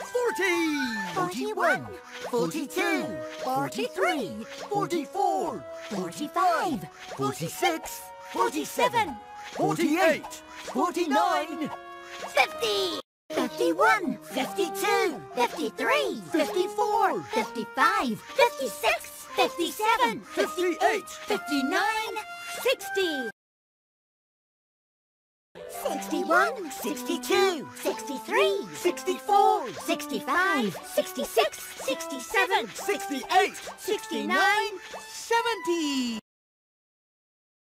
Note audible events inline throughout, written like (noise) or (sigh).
thirty-six, thirty-seven, thirty-eight, thirty-nine, forty, forty-one, forty-two, forty-three, forty-four, forty-five, forty-six, forty-seven, forty-eight, forty-nine, fifty, fifty-one, fifty-two, fifty-three, fifty-four, fifty-five, fifty-six, fifty-seven, fifty-eight, fifty-nine, sixty. Sixty-one, sixty-two, sixty-three, sixty-four, sixty-five, sixty-six, sixty-seven, sixty-eight, sixty-nine, seventy,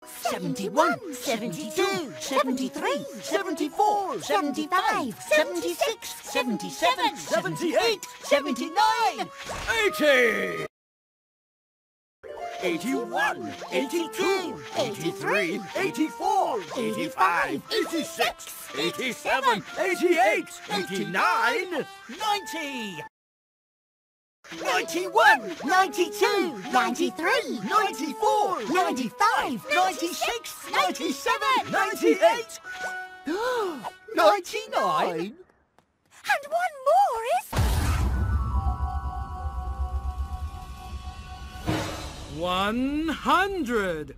seventy-one, seventy-two, seventy-three, seventy-four, seventy-five, seventy-six, seventy-seven, seventy-eight, seventy-nine, eighty, eighty-one, eighty-two, eighty-three, eighty-four, eighty-five, eighty-six, eighty-seven, eighty-eight, eighty-nine, ninety, ninety-one, ninety-two, ninety-three, ninety-four, ninety-five, ninety-six, ninety-seven, ninety-eight, (gasps) ninety-nine, and one more is... One hundred.